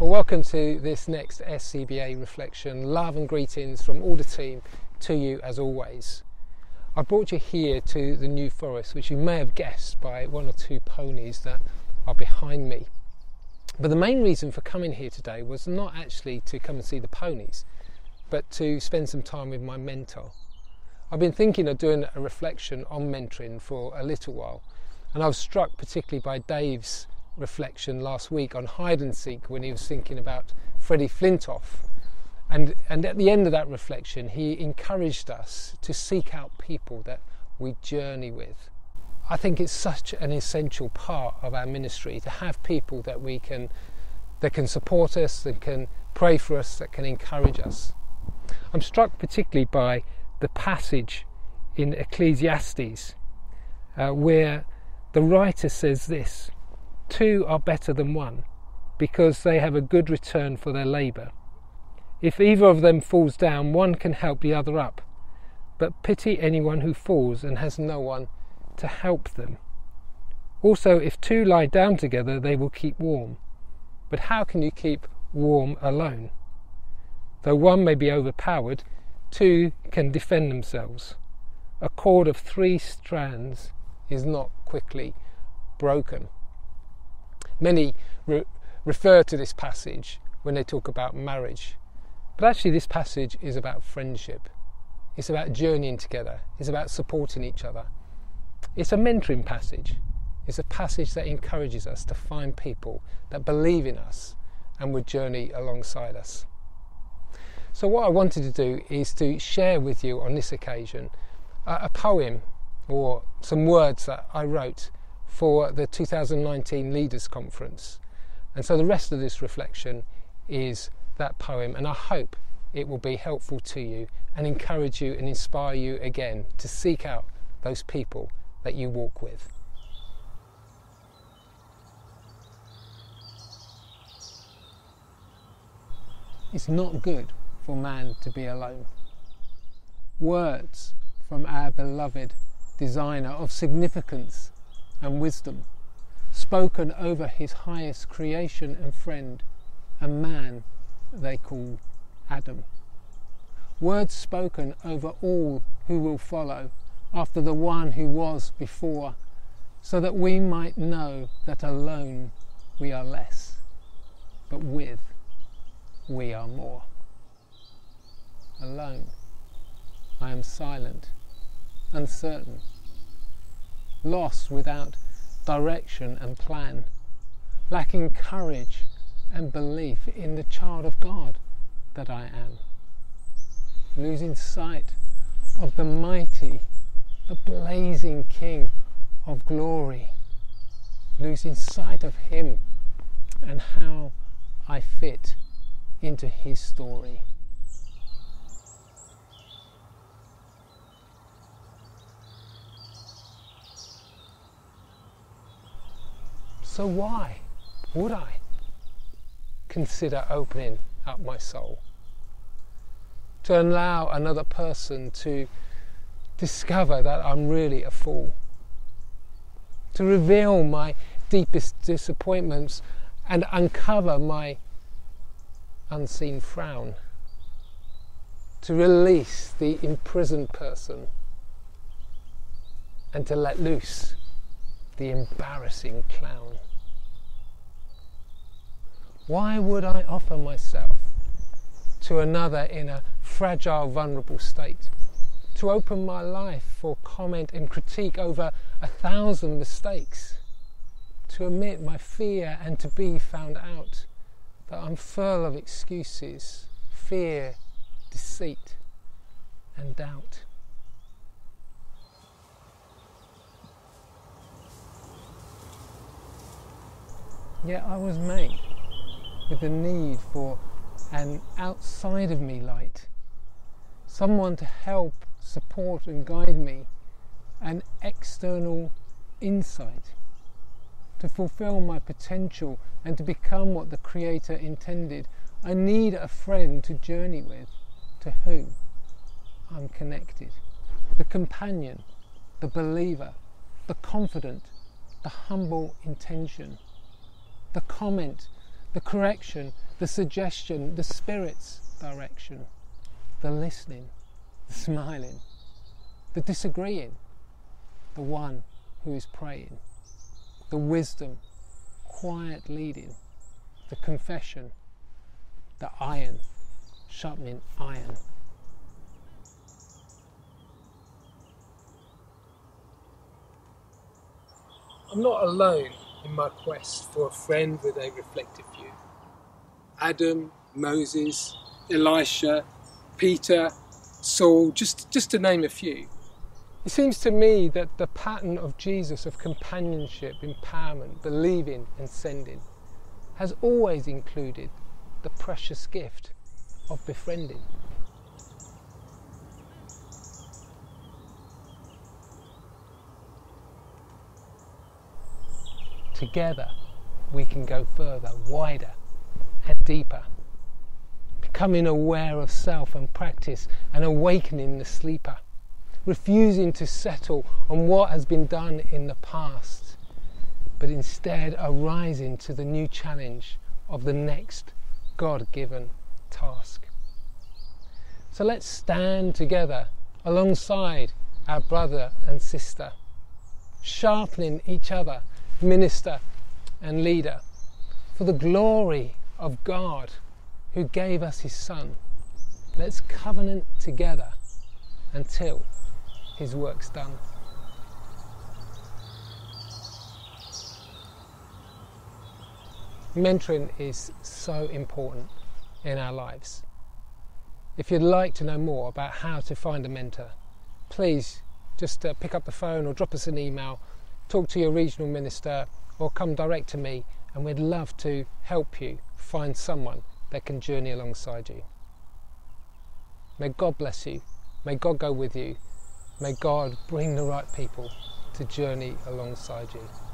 Well, welcome to this next SCBA reflection. Love and greetings from all the team to you as always. I brought you here to the New Forest, which you may have guessed by one or two ponies that are behind me. But the main reason for coming here today was not actually to come and see the ponies, but to spend some time with my mentor. I've been thinking of doing a reflection on mentoring for a little while, and I was struck particularly by Dave's reflection last week on hide and seek when he was thinking about Freddie Flintoff. And, and at the end of that reflection, he encouraged us to seek out people that we journey with. I think it's such an essential part of our ministry to have people that we can that can support us, that can pray for us, that can encourage us. I'm struck particularly by the passage in Ecclesiastes uh, where the writer says this Two are better than one because they have a good return for their labour. If either of them falls down, one can help the other up. But pity anyone who falls and has no one to help them. Also, if two lie down together, they will keep warm. But how can you keep warm alone? Though one may be overpowered, two can defend themselves. A cord of three strands is not quickly broken. Many re- refer to this passage when they talk about marriage, but actually, this passage is about friendship. It's about journeying together, it's about supporting each other. It's a mentoring passage. It's a passage that encourages us to find people that believe in us and would journey alongside us. So, what I wanted to do is to share with you on this occasion a, a poem or some words that I wrote for the 2019 Leaders Conference. And so the rest of this reflection is that poem, and I hope it will be helpful to you and encourage you and inspire you again to seek out those people that you walk with. It's not good for man to be alone. Words from our beloved designer of significance and wisdom, spoken over his highest creation and friend, a man they call Adam. Words spoken over all who will follow after the one who was before, so that we might know that alone we are less, but with we are more. Alone, I am silent, uncertain, lost without direction and plan, lacking courage and belief in the child of God that I am, losing sight of the mighty the blazing King of glory, losing sight of Him and how I fit into His story. So, why would I consider opening up my soul? To allow another person to discover that I'm really a fool, to reveal my deepest disappointments and uncover my unseen frown, to release the imprisoned person and to let loose the embarrassing clown. Why would I offer myself to another in a fragile, vulnerable state? to open my life for comment and critique over a thousand mistakes, to admit my fear and to be found out, that I'm full of excuses, fear, deceit, and doubt. Yet I was made with the need for an outside of me light, someone to help support and guide me, an external insight to fulfill my potential and to become what the Creator intended. I need a friend to journey with, to whom I'm connected. The companion, the believer, the confident, the humble intention, the comment, the correction, the suggestion, the Spirit's direction, the listening, the smiling, the disagreeing, the one who is praying, the wisdom, quiet leading, the confession, the iron, sharpening iron. I'm not alone in my quest for a friend with a reflective view. Adam, Moses, Elisha, Peter, Saul, just, just to name a few. It seems to me that the pattern of Jesus of companionship, empowerment, believing, and sending has always included the precious gift of befriending. Together, we can go further, wider, and deeper. Becoming aware of self and practice and awakening the sleeper. Refusing to settle on what has been done in the past, but instead arising to the new challenge of the next God given task. So let's stand together alongside our brother and sister, sharpening each other minister and leader for the glory of God who gave us his Son. Let's covenant together until his work's done. Mentoring is so important in our lives. If you'd like to know more about how to find a mentor, please just uh, pick up the phone or drop us an email talk to your regional minister or come direct to me and we'd love to help you find someone that can journey alongside you. May God bless you. May God go with you. May God bring the right people to journey alongside you.